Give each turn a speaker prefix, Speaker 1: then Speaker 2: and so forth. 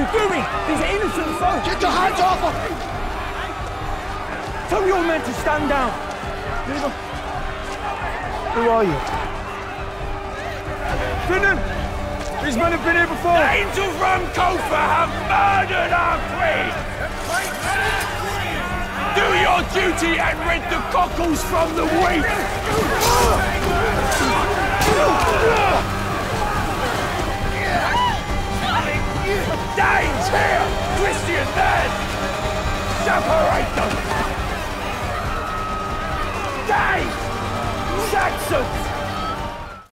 Speaker 1: you doing? These are innocent folk!
Speaker 2: Get your hands off him!
Speaker 1: Tell your men to stand down! Who are you? Finan! These men have been here before!
Speaker 3: The Angel from Kofa have murdered our queen! Do your duty and rid the cockles from the wheat! Resistance!